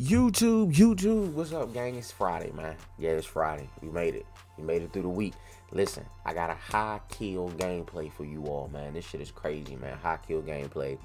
YouTube, YouTube, what's up, gang? It's Friday, man. Yeah, it's Friday. We made it. We made it through the week. Listen, I got a high kill gameplay for you all, man. This shit is crazy, man. High kill gameplay.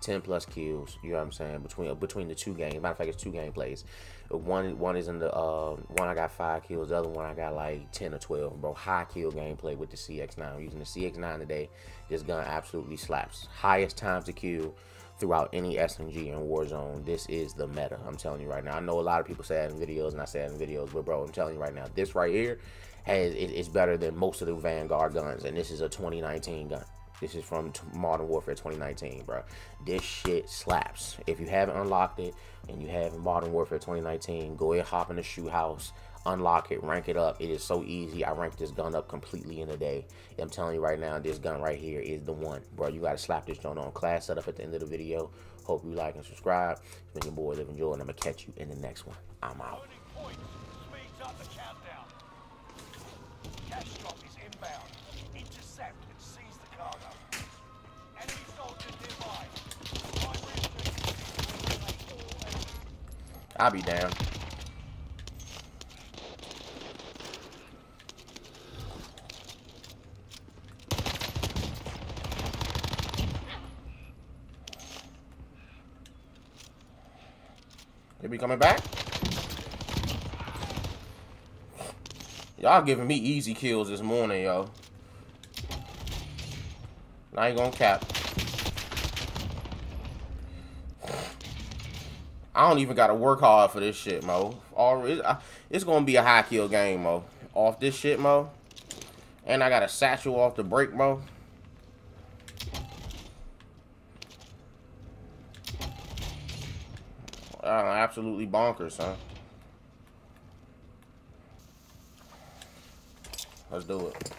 10 plus kills, you know what I'm saying, between between the two games. Matter of fact, it's two gameplays. One one is in the uh, one I got five kills, the other one I got like 10 or 12, bro. High kill gameplay with the CX9. I'm using the CX9 today. This gun absolutely slaps. Highest times to kill throughout any SMG in Warzone. This is the meta. I'm telling you right now. I know a lot of people say that in videos, and I say that in videos, but bro, I'm telling you right now, this right here has it, it's better than most of the Vanguard guns, and this is a 2019 gun. This is from Modern Warfare 2019, bro. This shit slaps. If you haven't unlocked it and you have Modern Warfare 2019, go ahead, hop in the Shoot House, unlock it, rank it up. It is so easy. I ranked this gun up completely in a day. I'm telling you right now, this gun right here is the one, bro. You got to slap this joint on. Class setup at the end of the video. Hope you like and subscribe. It's been your boy, Livin Jordan, and I'm to catch you in the next one. I'm out. I'll be down. They be coming back? Y'all giving me easy kills this morning, yo. I ain't gonna cap. I don't even gotta work hard for this shit, Mo. Already, it's gonna be a high kill game, Mo. Off this shit, Mo. And I got a satchel off the break, Mo. Uh, absolutely bonkers, son. Let's do it.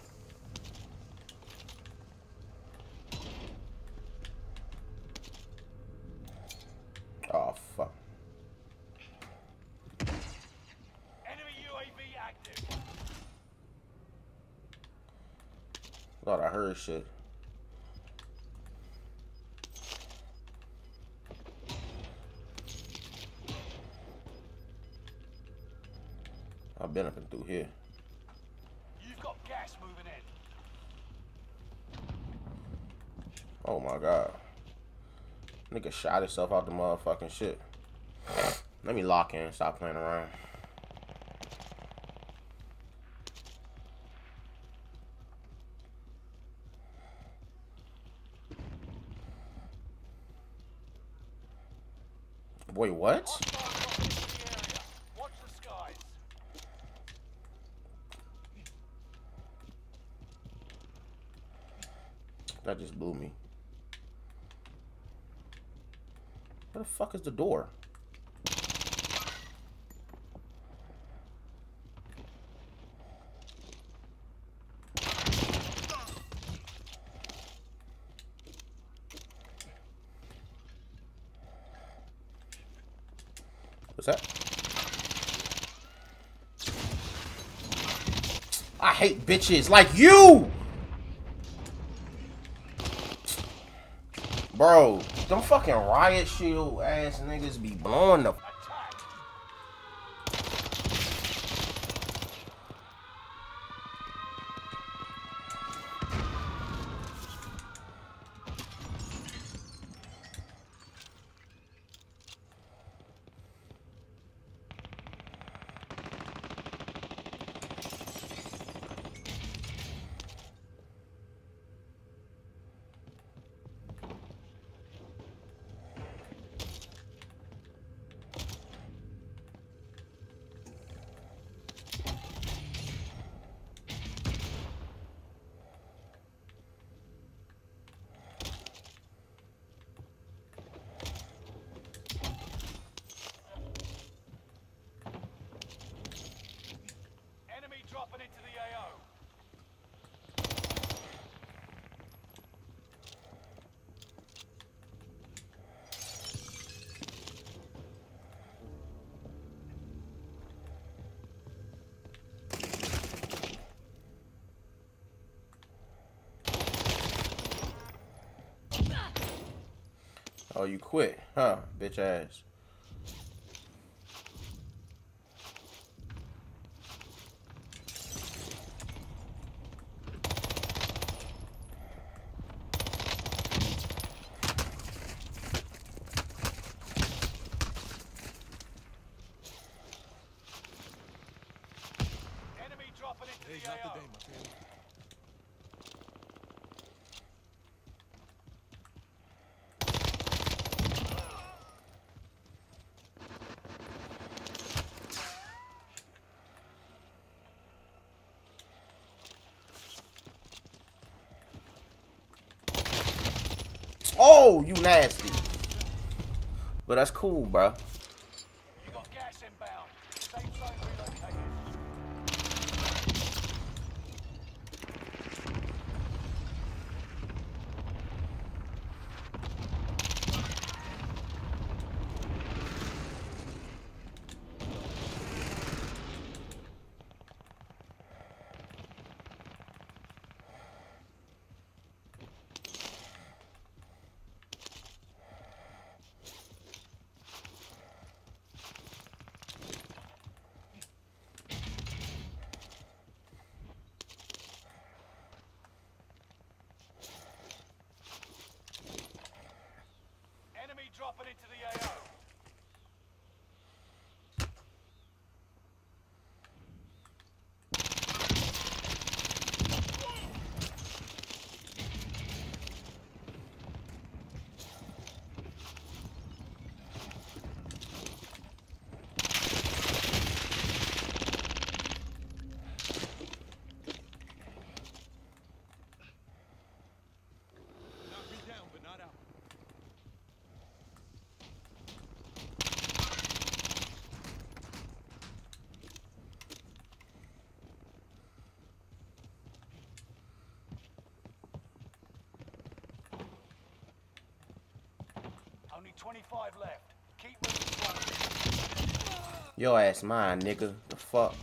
Oh, fuck. Enemy UAV active. Thought I heard shit. I've been up and through here. You've got gas moving in. Oh my god. Nigga shot himself out the motherfucking shit. Let me lock in stop playing around. Wait, what? That just blew me. Where the fuck is the door? What's that? I hate bitches like you! Bro, them fucking riot shield ass niggas be blowing the Oh, you quit, huh, bitch ass. Today's not the day, my friend. Oh, you nasty. But that's cool, bro. You got gas inbound. Safe zone relocated. Enemy dropping into the AO. Knock me down, but not out. Only 25 left. Keep moving. Your ass mine, nigga. The fuck?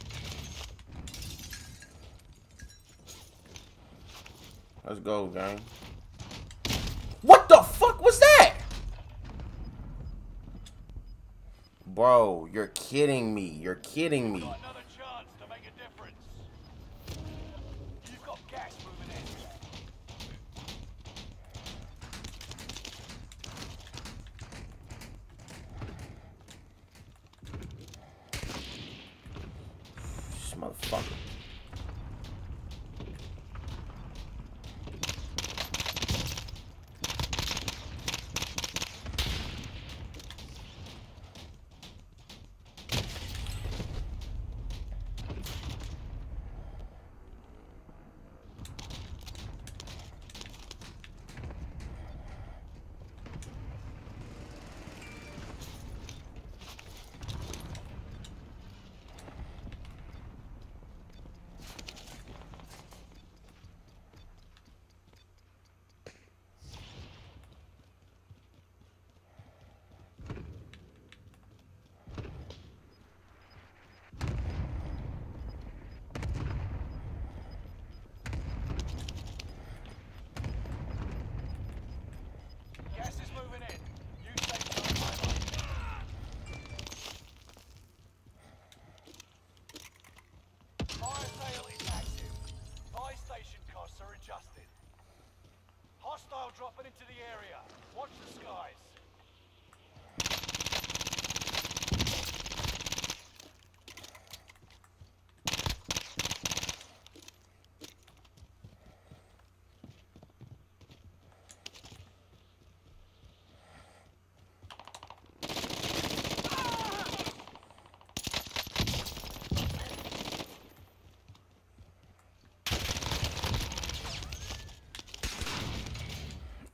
Let's go, gang. What the fuck was that? Bro, you're kidding me. You're kidding me. Got another chance to make a difference. You've got gas moving in. This motherfucker. Gas is moving in. You take some time. Fire sale is active. Buy station costs are adjusted. Hostile dropping into the area. Watch the skies.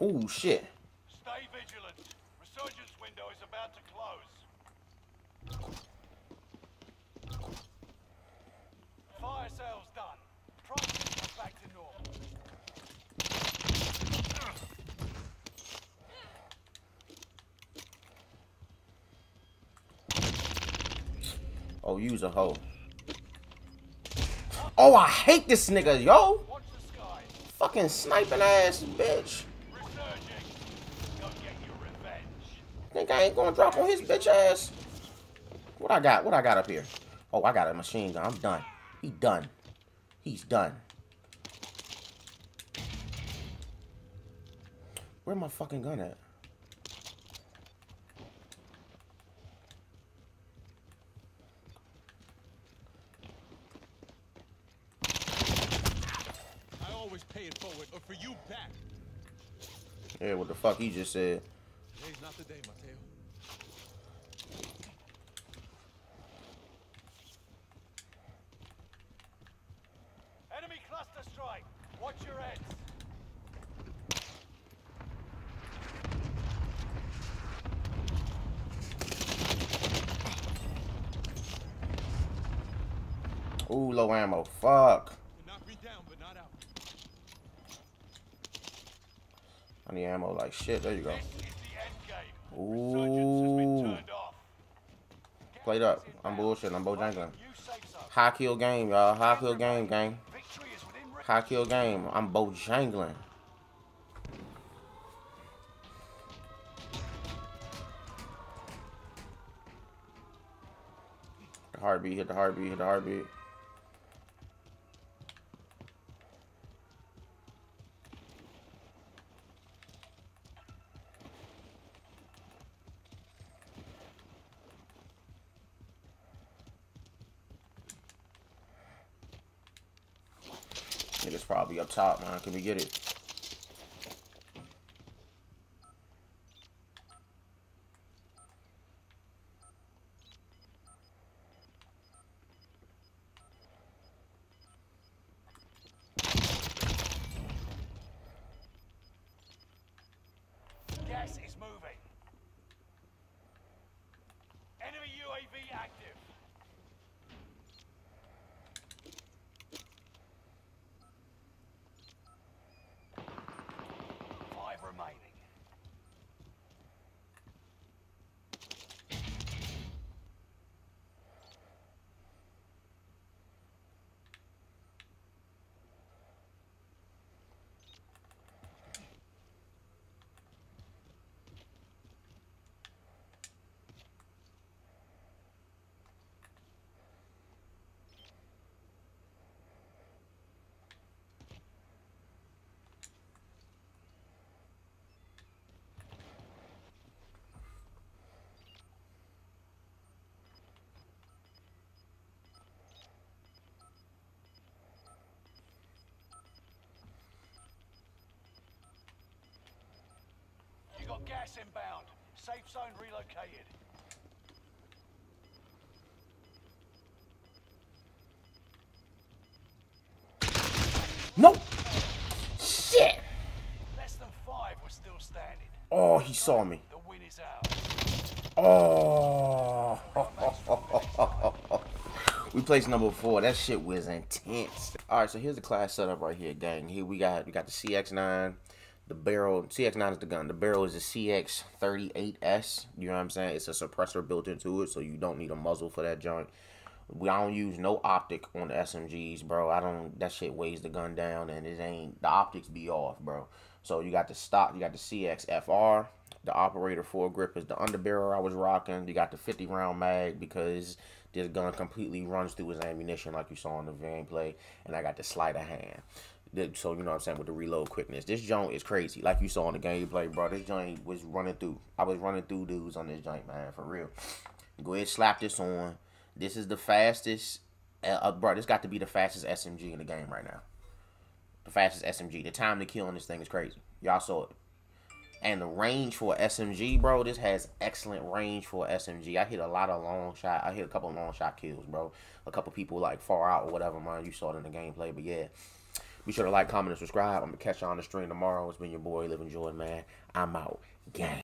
Oh shit. Stay vigilant. Resurgence window is about to close. Fire sales done. Prices are back to normal. Oh, use a hoe. Oh, I hate this nigga, yo. Watch the skies. Fucking sniping ass bitch. Resurging. Go get your revenge. Think I ain't gonna drop on his bitch ass? What I got? What I got up here? Oh, I got a machine gun. I'm done. He done. He's done. Where my fucking gun at? I always pay it forward, or for you back. Yeah, what the fuck he just said. Today's not the day, Mateo. Enemy cluster strike. Watch your heads. Ooh, low ammo. Fuck. You knocked down, but not out. I need ammo like shit. There you go. This is the end game. Resurgence has Ooh. Played up. I'm bullshitting. I'm Bojangling. High kill game, y'all. High kill game, gang. Victory is within reach. High kill game. I'm Bojangling. The heartbeat, hit the heartbeat, hit the heartbeat. Niggas probably up top, man. Can we get it? Gas is moving. Enemy UAV active. Five remaining. You got gas inbound. Safe zone relocated. No! Shit! Less than five were still standing. Oh, he saw me. The win is ours. Oh. we placed number four. That shit was intense. All right, so here's the class setup right here, gang. Here we got we got the CX9, the barrel. CX9 is the gun. The barrel is a CX38S. You know what I'm saying? It's a suppressor built into it, so you don't need a muzzle for that joint. We I don't use no optic on the SMGs, bro. I don't. That shit weighs the gun down, and it ain't the optics be off, bro. So you got the stock. You got the CXFR. The operator foregrip is the underbarrel I was rocking. You got the 50 round mag because this gun completely runs through his ammunition like you saw in the gameplay. And I got the sleight of hand. So you know what I'm saying with the reload quickness. This joint is crazy. Like you saw in the gameplay, bro. This joint was running through. I was running through dudes on this joint, man, for real. Go ahead, slap this on. This is the fastest, uh, uh, bro. This got to be the fastest SMG in the game right now. The fastest SMG. The time to kill on this thing is crazy. Y'all saw it. And the range for SMG, bro, this has excellent range for SMG. I hit a lot of long shot. I hit a couple long shot kills, bro. A couple people like far out or whatever, man. You saw it in the gameplay, but yeah. Be sure to like, comment, and subscribe. I'm gonna catch you on the stream tomorrow. It's been your boy, Livin Jordan, man. I'm out. Gang.